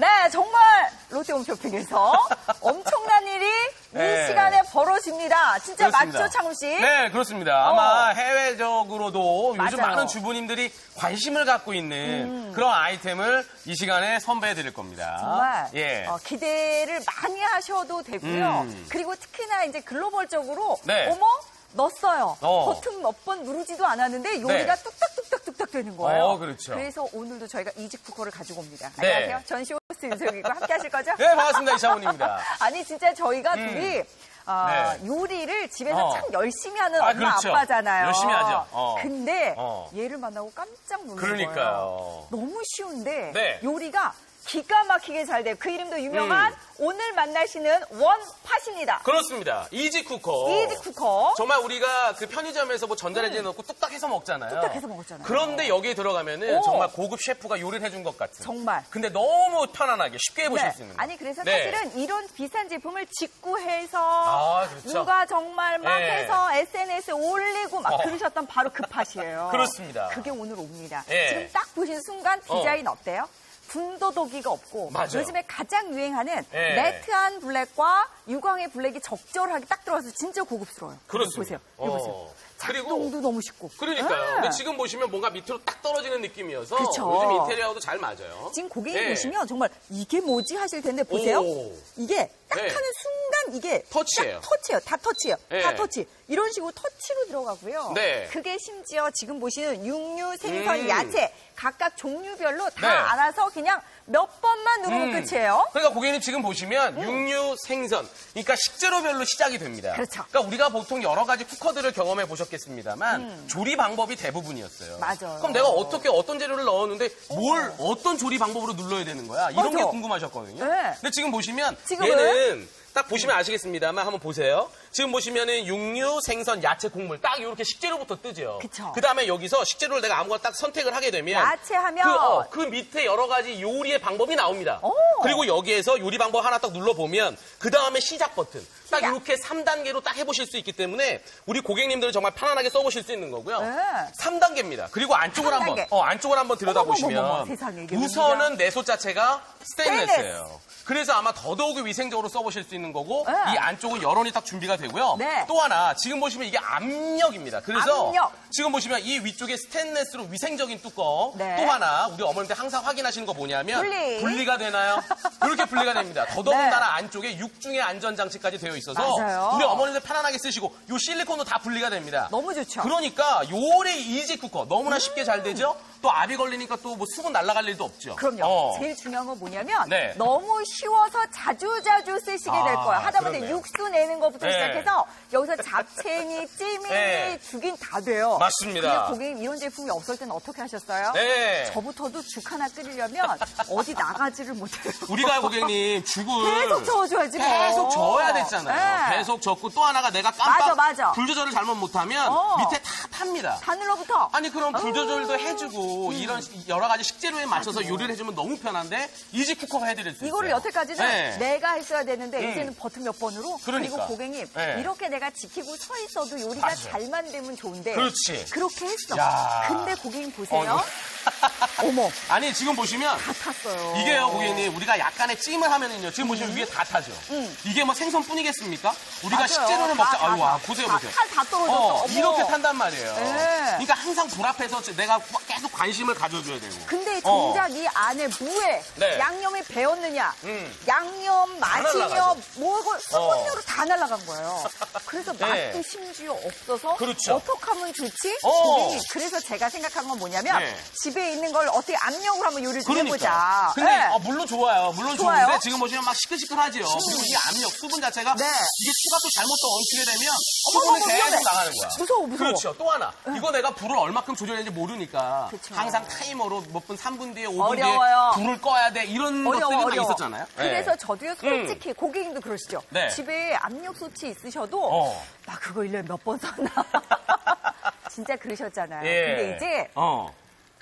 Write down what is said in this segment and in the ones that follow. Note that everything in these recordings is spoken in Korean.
네, 정말 롯데 홈쇼핑에서 엄청난 일이 네. 이 시간에 벌어집니다. 진짜 그렇습니다. 맞죠, 창우 씨? 네, 그렇습니다. 어. 아마 해외적으로도 요즘 맞아요. 음. 많은 주부님들이 관심을 갖고 있는 그런 아이템을 이 시간에 선배해 드릴 겁니다. 정말 예. 어, 기대를 많이 하셔도 되고요. 음. 그리고 특히나 이제 글로벌적으로 네. 어머 넣었어요. 어. 버튼 몇 번 누르지도 않았는데 요리가 네. 뚝딱뚝딱뚝딱 되는 거예요. 어, 그렇죠. 래서 오늘도 저희가 easy cooker를 가지고 옵니다. 네. 안녕하세요. 저 쇼호스트 윤석이고 함께 하실 거죠? 네, 반갑습니다. 이창훈입니다. 아니 진짜 저희가 둘이 아, 네. 요리를 집에서 어. 참 열심히 하는 아, 엄마 그렇죠. 아빠잖아요. 열심히 하죠. 어. 근데 어. 얘를 만나고 깜짝 놀란 그러니까요. 거예요. 너무 쉬운데 네. 요리가 기가 막히게 잘 돼요. 그 이름도 유명한 음. 오늘 만나시는 원팟입니다. 그렇습니다. easy cooker. easy cooker. 정말 우리가 그 편의점에서 뭐 전자레인지 에 넣고 뚝딱 해서 먹잖아요. 뚝딱 해서 먹었잖아요. 그런데 여기에 들어가면은 오. 정말 고급 셰프가 요리를 해준 것 같은. 정말. 근데 너무 편안하게 쉽게 해보실 네. 수 있는. 아니 그래서 네. 사실은 이런 비싼 제품을 직구해서 아, 그렇죠. 누가 정말 막 네. 해서 SNS에 올리고 막 어. 그러셨던 바로 그 팟이에요. 그렇습니다. 그게 오늘 옵니다. 네. 지금 딱 보신 순간 디자인 어. 때요 군더더기가 없고 맞아요. 요즘에 가장 유행하는 네. 매트한 블랙과 유광의 블랙이 적절하게 딱 들어가서 진짜 고급스러워요. 그렇습니다. 보세요. 이거 어. 보세요. 그리고 작동도 너무 쉽고. 그러니까요. 네. 근데 지금 보시면 뭔가 밑으로 딱 떨어지는 느낌이어서 그쵸. 요즘 인테리어도 잘 맞아요. 지금 고객님 네. 보시면 정말 이게 뭐지 하실 텐데 보세요. 오. 이게 딱 네. 하는 순간 이게 터치예요. 딱 터치예요. 다 터치예요. 다 네. 터치. 이런 식으로 터치로 들어가고요. 네. 그게 심지어 지금 보시는 육류, 생선, 음. 야채 각각 종류별로 다 네. 알아서 그냥 몇 번만 누르면 음. 끝이에요. 그러니까 고객님 지금 보시면 육류, 생선, 그러니까 식재료별로 시작이 됩니다. 그렇죠. 러니까 우리가 보통 여러 가지 쿠커들을 경험해 보셨겠습니다만 조리 방법이 대부분이었어요. 음. 맞아요. 그럼 내가 어떻게 어떤 재료를 넣었는데 뭘 어떤 조리 방법으로 눌러야 되는 거야? 이런 맞아. 게 궁금하셨거든요. 네. 근데 지금 보시면 지금은? 얘는 딱 보시면 아시겠습니다만 한번 보세요. 지금 보시면은 육류, 생선, 야채, 곡물 딱 이렇게 식재료부터 뜨죠. 그쵸. 그다음에 여기서 식재료를 내가 아무거나 딱 선택을 하게 되면 야채 하면 그, 어, 그 밑에 여러 가지 요리의 방법이 나옵니다. 오. 그리고 여기에서 요리 방법 하나 딱 눌러보면 그 다음에 시작 버튼 딱 시작. 이렇게 3단계로 딱 해보실 수 있기 때문에 우리 고객님들은 정말 편안하게 써보실 수 있는 거고요. 네. 3단계입니다. 그리고 안쪽을 삼 한번 단계. 어, 안쪽을 한번 들여다보시면 세상에, 우선은 내솥 자체가 스테인레스예요. 스테인레스. 그래서 아마 더더욱 위생적으로 써보실 수 있는 거고 네. 이 안쪽은 여론이 딱 준비가 되고요. 네. 또 하나 지금 보시면 이게 압력입니다. 그래서 압력. 지금 보시면 이 위쪽에 스테인레스로 위생적인 뚜껑 네. 또 하나 우리 어머님들 항상 확인하시는 거 뭐냐면 분리. 가 되나요? 이렇게 분리가 됩니다. 더더군다나 안쪽에 육중의 안전장치까지 되어 있어서 네. 맞아요. 우리 어머님들 편안하게 쓰시고 이 실리콘도 다 분리가 됩니다. 너무 좋죠. 그러니까 요리 이지 쿠커 너무나 쉽게 잘 되죠? 또 압이 걸리니까 또 뭐 수분 날아갈 일도 없죠. 그럼요. 어. 제일 중요한 건 뭐냐면 네. 너무 쉬워서 자주자주 쓰시게 될 아, 거예요. 하다못해 그렇네요. 육수 내는 것부터 네. 시작해서 여기서 잡채니 찜이니 네. 죽인 다 돼요. 맞습니다. 근데 고객님 이런 제품이 없을 때는 어떻게 하셨어요? 네. 저부터도 죽 하나 끓이려면 어디 나가지를 못해요. 우리가 고객님 죽을 계속 저어줘야지 뭐. 계속 저어야 됐잖아요. 네. 계속 젓고 또 하나가 내가 깜빡 맞아, 맞아. 불 조절을 잘못 못하면 어. 밑에 다 탑니다. 바늘로부터 아니 그럼 불 조절도 어. 해주고 음. 이런 여러 가지 식재료에 맞춰서 요리를 해주면 너무 편한데 이지 쿠커가 해드릴 수 있어요. 이거를 여태까지는 네. 내가 했어야 되는데 음. 이제 는 버튼 몇 번으로 그러니까. 리고 고객님 네. 이렇게 내가 지키고 서 있어도 요리가 맞아요. 잘만 되면 좋은데 그렇지. 그렇게 했어. 야. 근데 고객님 보세요. 어, 어머 아니 지금 보시면 다 탔어요. 이게요 고객님 우리가 약간의 찜을 하면은요 지금 보시면 위에 다 타죠. 음. 이게 뭐 생선뿐이겠습니까? 우리가 맞아요. 식재료를 다, 먹자. 다, 아유 와 다. 보세요 다, 보세요. 칼다 떨어졌어. 어. 이렇게 탄단 말이에요. 네. 그러니까 항상 불 앞에서 내가 계속 관심을 가져줘야 되고. 근데 어. 정작 이 안에 무에 네. 양념이 배었느냐, 음. 양념 맛이며 뭐고 수분료로 다 날아간 거예요. 그래서 네. 맛도 심지어 없어서 그렇죠. 어떻게 하면 좋지? 어. 그래서 제가 생각한 건 뭐냐면 네. 집에 있는 걸 어떻게 압력으로 한번 요리를 좀. 해보자. 근데 네. 아, 물론 좋아요. 물론 좋아요. 좋은데 지금 보시면 막 시끌시끌하지요. 그리고 이 압력, 수분 자체가 네. 이게 추가 또 잘못 또 얹히게 되면 어머, 수분이 계속. 나가는 거야. 무서워, 무서워. 그렇죠. 또 하나. 이거 내가 불을 얼마큼 조절했는지 모르니까 그쵸. 항상 타이머로 몇 분, 3분 뒤에, 5분 어려워요. 뒤에 불을 꺼야 돼. 이런 어려워, 것들이 다 어려워. 있었잖아요. 그래서 네. 저도요, 솔직히 고객님도 그러시죠. 네. 집에 압력솥이 있으셔도 어. 나 그거 1년에 몇 번 썼나. 진짜 그러셨잖아요. 예. 근데 이제 어.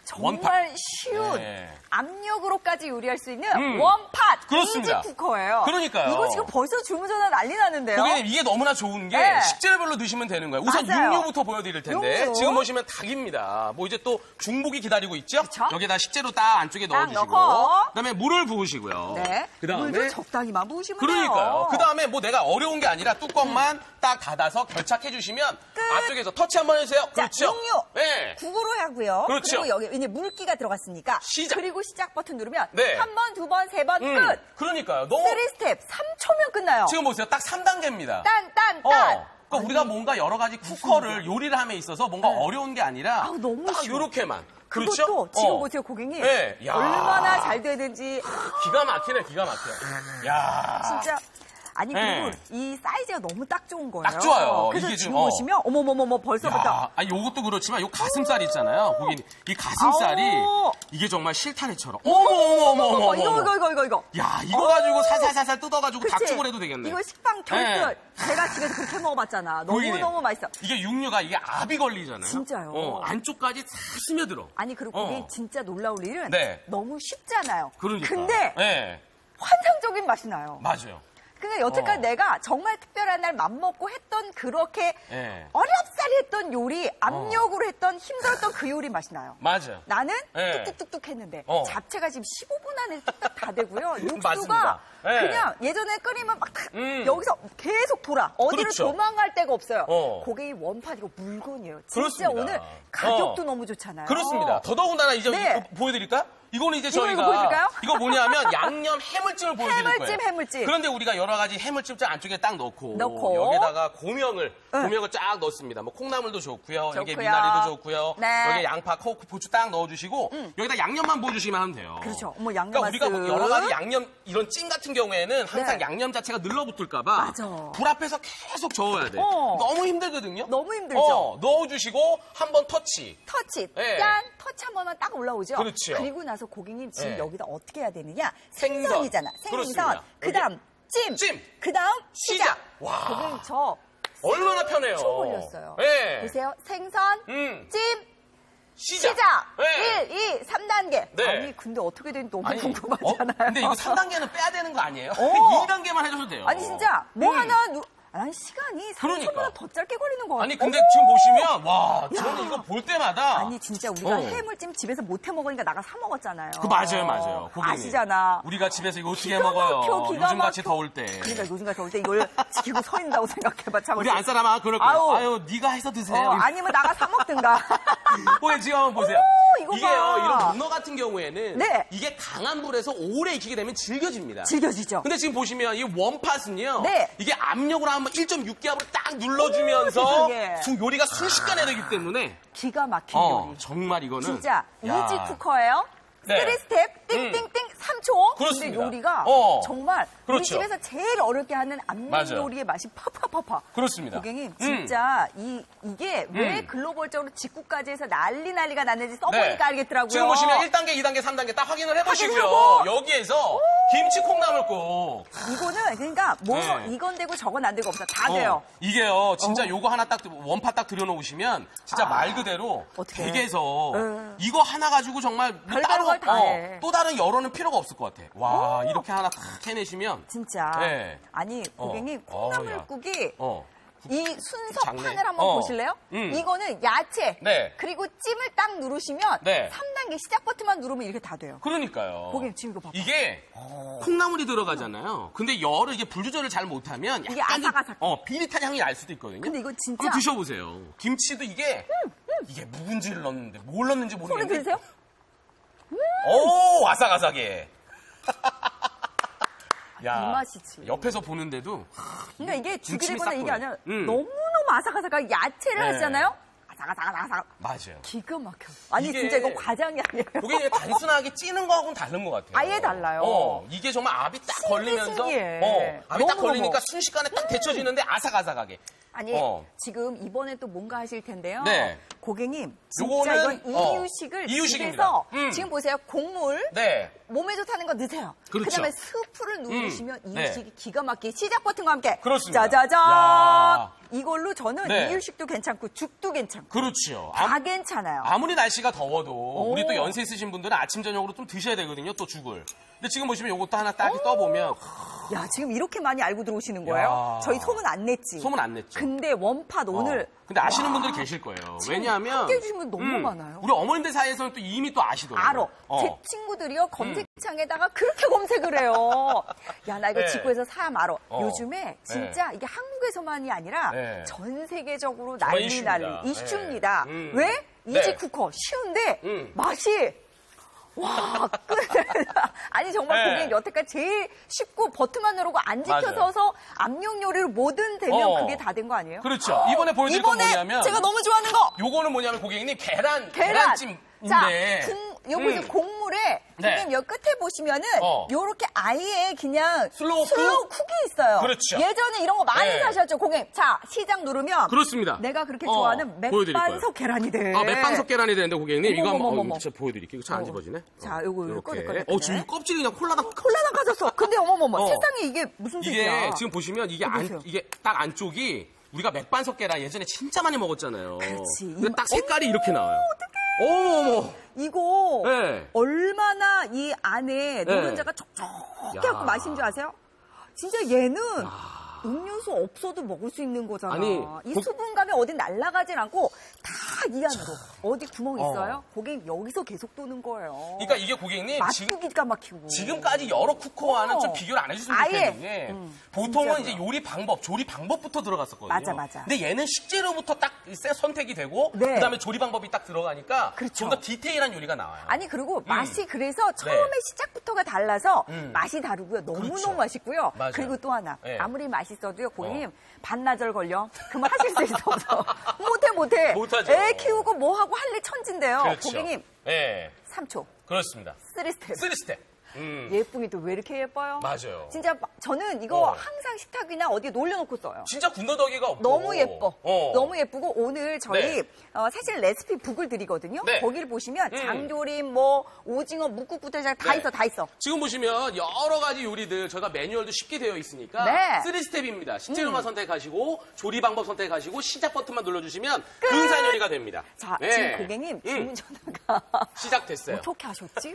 정말 쉬운 네. 압력으로까지 요리할 수 있는 음. 원팟 그렇습니다. 이지 쿠커예요. 그러니까요. 이거 지금 벌써 주문 전화 난리 나는데요. 고객님 이게 너무나 좋은 게 네. 식재료별로 넣으시면 되는 거예요. 우선 맞아요. 육류부터 보여드릴 텐데 육류. 지금 보시면 닭입니다. 뭐 이제 또 중복이 기다리고 있죠? 그쵸? 여기다 식재료 딱 안쪽에 딱 넣어주시고 넣고. 그다음에 물을 부으시고요. 네. 그다음에 물도 적당히만 부으시면 그러니까요. 돼요. 그 다음에 뭐 내가 어려운 게 아니라 뚜껑만 딱 닫아서 결착해 주시면 끝. 앞쪽에서 터치 한번 해주세요. 자, 그렇죠. 육류. 네. 국으로 하고요. 그렇죠. 리고 여기 이제 물기가 들어갔으니까. 시작. 그리고 시작 버튼 누르면 네. 한 번, 두 번, 세 번 음, 끝. 그러니까요. 너무 three step 3초면 끝나요. 지금 보세요. 딱 3단계입니다. 딴, 딴, 어. 딴. 그러니까 우리가 뭔가 여러 가지 cooker를 요리를 함에 있어서 뭔가 어려운 게 아니라 아우, 너무 딱 쉬워. 요렇게만. 그것도 그렇죠? 지금 어. 보세요, 고객님. 네. 야. 얼마나 잘 되는지 기가 막히네, 기가 막혀. 야. 진짜 아니 네. 그리고 이 사이즈가 너무 딱 좋은 거예요. 딱 좋아요. 그래서 이게 지금 지금, 어. 보시면 어머머머머 벌써부터 야, 아니 요것도 그렇지만 요 가슴살 있잖아요. 고객님. 이 가슴살이 아우. 이게 정말 실타래처럼. 어머 어머 어머 어머 어머, 어머. 이거 이거 이거 이거 이거. 야, 이거 가지고 살살살살 뜯어가지고 그치? 닭죽을 해도 되겠네. 이거 식빵. 네. 제가 집에서 그렇게 먹어봤잖아. 너무 너무 맛있어. 이게 육류가 이게 압이 걸리잖아요. 진짜요. 어, 안쪽까지 다 스며들어. 아니 그리고 어. 그게 진짜 놀라울 일은 네. 너무 쉽잖아요. 그러니까. 근데 네, 환상적인 맛이 나요. 맞아요. 근데 여태까지 어. 내가 정말 특별한 날 맘먹고 했던 그렇게 네. 어렵사리 했던 요리, 압력으로 했던 힘들었던 그 요리 맛이 나요. 맞아요. 나는 네. 뚝뚝뚝뚝 했는데 어. 잡채가 지금 15분 안에 뚝딱 다 되고요. 맞습니다. 육수가 네. 그냥 예전에 끓이면 막 다- 음. 여기서 계속 돌아. 어디를 그렇죠. 도망갈 데가 없어요. 어. 고객이 원판이고 물건이에요. 진짜 그렇습니다. 오늘 가격도 어. 너무 좋잖아요. 그렇습니다. 더더군다나 이제 네. 보여드릴까? 이거는 이제 이거, 저희가 이거 보여줄까요? 이거 뭐냐면 양념 해물찜을 보여드릴 거예요. 해물찜, 해물찜. 그런데 우리가 여러 가지 해물찜 쫙 안쪽에 딱 넣고, 넣고. 여기다가 고명을 네. 고명을 쫙 넣습니다. 뭐 콩나물도 좋고요. 여기 좋고요. 미나리도 좋고요. 네. 여기 양파, 코, 고추 딱 넣어주시고 여기다 양념만 부어주시면 하면 돼요. 그렇죠. 어머, 양념 그러니까 우리가 뭐. 여러 가지 양념 이런 찜 같은 경우에는 항상 네. 양념 자체가 늘러붙을까봐. 불 앞에서 계속 저어야 돼. 어. 너무 힘들거든요. 너무 힘들죠. 어, 넣어주시고 한 번 터치. 터치, 네. 짠, 터치 한 번만 딱 올라오죠. 그렇죠. 리고 나서 고객님 지금 네. 여기다 어떻게 해야 되느냐? 생선. 생선이잖아. 생선. 그 다음 찜. 찜. 그 다음 시작. 시작. 와. 고객님 저 얼마나 편해요. 3초 걸렸어요. 네. 보세요. 생선, 음. 찜, 시작. 시작. 네. 1, 2, 3단계. 네. 아니 근데 어떻게 되는지 너무 아니, 궁금하잖아요. 어? 근데 이거 3단계는 빼야 되는 거 아니에요? 어. 2단계만 해줘도 돼요. 아니 진짜 뭐 음. 하나 누... 아니 시간이 3초보다 그러니까. 더 짧게 걸리는 거 같아요. 아니 근데 지금 보시면 와 저는 이거 볼 때마다 아니 진짜 우리가 어. 해물찜 집에서 못 해 먹으니까 나가 사 먹었잖아요. 그 맞아요 맞아요 고객님. 아시잖아. 우리가 집에서 이거 어떻게 해 먹어요 막혀, 요즘 같이. 더울 때 그러니까 요즘 같이 더울 때 이걸 지키고 서 있는다고 생각해봐. 참 우리 안 사람아 그럴 거예요 아우. 아유 네가 해서 드세요 어, 아니면 나가 사 먹든가. 고객님 지금 한번 보세요 오, 이거 이게요 봐. 이런 문어 같은 경우에는 네. 이게 강한 불에서 오래 익히게 되면 질겨집니다 질겨지죠. 근데 지금 보시면 이 원팟은요. 네. 이게 압력으로 한번 1.6기압으로 딱 눌러주면서. 수- 요리가 순식간에 되기 때문에 기가 막힌 어, 요리. 정말 이거는 진짜 야. easy cooker예요. 네. three 스텝 띵띵띵 3초. 그렇습니다. 근데 요리가 어. 정말 우리 그렇죠. 집에서 제일 어렵게 하는 맞아요. 요리의 맛이 파파파파. 그렇습니다. 고객님 음. 진짜 이 이게 왜 음. 글로벌적으로 직구까지 해서 난리 난리가 났는지 써보니까 알겠더라고요. 네. 지금 보시면 1단계, 2단계, 3단계 딱 확인을 해보시고요. 확인하고. 여기에서 김치 콩나물국. 이거는 그러니까 뭐 네. 이건 되고 저건 안 되고 없어 다 돼요. 어, 이게요, 진짜 어. 요거 하나 딱, one pot 딱 들여놓으시면, 진짜 말 그대로, 어떡해. 댁에서, 응. 이거 하나 가지고 정말, 뭐 따로, 해. 또 다른 여론은 필요가 없을 것 같아. 와, 이렇게 하나 딱 해내시면, 진짜. 네. 아니 고객님 어. 콩나물국이 어. 이 순서 작네. 판을 한번 어. 보실래요? 음. 이거는 야채 네. 그리고 찜을 딱 누르시면 네. 3단계 시작 버튼만 누르면 이렇게 다 돼요. 그러니까요. 고객님 지금 이거 봐봐. 이게 콩나물이 들어가잖아요. 근데 열을 이게 불 조절을 잘 못하면 이게 약간 아삭아삭. 어 비릿한 향이 날 수도 있거든요. 근데 이건 진짜- 한번 드셔보세요. 김치도 이게 이게 묵은지를 넣는데 뭘 넣는지 소리 모르겠는데. 들으세요? 오 아삭아삭해. 야, 이 맛이지. 옆에서 보는데도 그러니까 이게 죽이거나 싹 이게. 아니라 음. 너무너무 아삭아삭하게 야채를 네. 하시잖아요? 아삭아삭아삭아삭. 맞아요. 기가 막혀. 아니 이게- 진짜 이거 과장이 아니에요. 그게 이제 단순하게 찌는 거하고는 다른 것 같아요. 아예 달라요. 어, 이게 정말 압이 딱 걸리면서, 신기해. 어, 압이 딱 너무너무. 걸리니까 순식간에 딱 데쳐지는데 아삭아삭하게. 아니 어. 지금 이번에 또 뭔가 하실 텐데요. 네. 고객님 진짜 요거는, 이건 어, 이유식을 이유식입니다. 집에서 음. 지금 보세요 곡물 네. 몸에 좋다는 거 넣으세요. 그렇죠. 다음에 스프를 누르시면 네. 이유식이 기가 막히게 시작 버튼과 함께 그렇습니다. 짜자잔 야. 이걸로 저는 네. 이유식도 괜찮고 죽도 괜찮고 그렇죠. 다 괜찮아요. 아무리 날씨가 더워도 우리 또 오. 연세 있으신 분들은 아침 저녁으로 좀 드셔야 되거든요. 또 죽을. 근데 지금 보시면 이것도 하나 딱 떠보면 야 지금 이렇게 많이 알고 들어오시는 거예요? 야. 저희 소문 안 냈지. 소문 안 냈죠. 근데 원팟 오늘 어. 근데 아시는 분들이 계실 거예요. 지금 왜냐하면 음, 함께 해주신 분 너무 많아요. 우리 어머님들 사이에서는 또 이미 또 아시더라고요. 알아. 어. 음. 제 친구들이요 검색창에다가 그렇게 검색을 해요. 야 나 이거 네. 직구에서 사야 말어. 어. 요즘에 진짜 이게 한국에서만이 아니라 네. 전 세계적으로 난리 이슈입니다. 난리 이슈입니다. 네. 음. 왜? 네. 이지 쿠커 쉬운데 음. 맛이 와, 끝. 아니, 정말 네. 고객님 여태까지 제일 쉽고 버튼만 누르고 안. 지켜서서 압력 요리를 뭐든 되면 어. 그게 다 된 거 아니에요? 그렇죠. 이번에 보여드릴 건 이번에 뭐냐면 제가 너무 좋아하는 거! 요거는 뭐냐면 고객님 계란 계란. 계란찜인데 자, 국, 요거 이제 음. 곡물에 네. 고객님 여기 끝에 보시면은 어. 요렇게 아예 그냥 slow cook? cook이 있어요. 그렇죠. 예전에 이런 거 많이 네. 사셨죠, 고객님. 자, 시작 누르면 그렇습니다. 내가 그렇게 어, 좋아하는 보여드릴 거예요. 맥반석 계란이 돼. 아, 맥반석 계란이 되는데 고객님 이거 한번. 어, 제가 보여드릴게요. 이거 잘안 어. 집어지네. 자, 요거, 요거 이렇게. 꺼내, 꺼내, 어 지금 꺼내. 껍질이 그냥 홀라당 홀라당 까졌어. 근데 어머머머, 어. 세상에 이게 무슨 이게 색이야? 지금 보시면 이게 안. 이게 딱 안쪽이 우리가 맥반석 계란 예전에 진짜 많이 먹었잖아요. 그렇지. 근데 이딱 마- 색깔이 이렇게 나와요. 어머 어머. 이거 네. 얼마나 이 안에 네. 노른자가 촉촉해갖고 야. 맛인 줄 아세요? 진짜 얘는 음료수 없어도 먹을 수 있는 거잖아. 아니, 이 고- 수분감이 어디 날아가진 않고 다 이 안으로. 어디 구멍 어. 있어요? 고객님 여기서 계속 도는 거예요. 그러니까 이게 고객님 지금 맛도 기가 막히고. 지금까지 여러 쿠커와는 어. 좀 비교를 안 아예. 좋겠는 게 음, 보통은 진짜로요. 이제 요리 방법, 조리 방법부터 들어갔었거든요. 맞아, 맞아. 근데 얘는 식재료부터 딱 세- 선택이 되고 네. 그다음에 조리 방법이 딱 들어가니까 그렇죠. 좀더 디테일한 요리가 나와요. 아니 그리고 맛이 그래서 처음에 네. 시작부터가 달라서 음. 맛이 다르고요. 너무너무 그렇죠. 맛있고요. 맞아요. 그리고 또 하나 네. 아무리 맛있어도요. 고객님 반나절 걸려. 그만 하실 수 있어. 못해 못해. 못하죠. 애 키우고 뭐하고 할 일 천진데요. 그렇죠. 고객님 네, 3초. 그렇습니다. 3스텝. three step. 음. 제품이 또 왜 이렇게 예뻐요? 맞아요. 진짜 마- 저는 이거 어. 항상 식탁이나 어디에 올려놓고 써요. 진짜 군더더기가 없고 너무 예뻐. 어. 너무 예쁘고 오늘 저희 네. 어, 사실 recipe book을 드리거든요. 네. 거기를 보시면 음. 장조림, 뭐 오징어, 뭇국부터 시작 다 네. 있어, 다 있어. 지금 보시면 여러 가지 요리들 저희가 매뉴얼도 쉽게 되어 있으니까 네. three step입니다. 식재료만 선택하시고 조리 방법 선택하시고 시작 버튼만 눌러주시면 끝! 근사한 요리가 됩니다. 자, 네. 지금 고객님 음, 주문 전화가 시작됐어요. 어떻게 하셨지?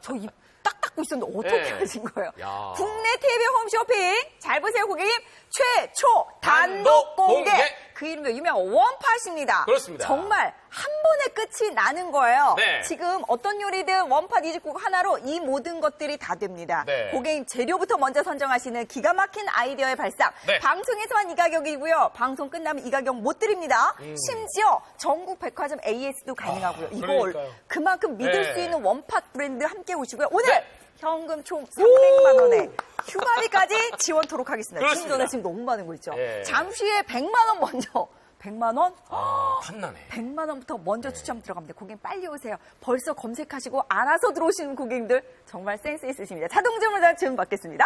저 입 딱 닫고 있었는데 어떻게 네. 하신 거예요? 야. 국내 TV 홈쇼핑 잘 보세요 고객님 최초 단독 단독 공개, 공개. 그 이름이 유명 원팟입니다. 그렇습니다. 정말 한 번에 끝이 나는 거예요. 네. 지금 어떤 요리든 원팟 이집국 하나로 이 모든 것들이 다 됩니다. 네. 고객님 재료부터 먼저 선정하시는 기가 막힌 아이디어의 발상. 네. 방송에서만 이 가격이고요. 방송 끝나면 이 가격 못 드립니다. 심지어 전국 백화점 AS도 가능하고요. 음. 그러니까요. 그만큼 믿을 네. 수 있는 원팟 브랜드 함께 오시고요. 오늘 네. 현금 총 300만 원에 휴가비까지 지원토록 하겠습니다. 지금. 전화 지금 너무 많은 거 있죠. 예. 잠시 후에 100만 원 먼저 100만 원? 아, 탐나네. 100만 원부터 먼저 추첨 들어갑니다. 고객님 빨리 오세요. 벌써 검색하시고 알아서 들어오시는 고객님들 정말 센스 있으십니다. 자동 주문자 주문 받겠습니다.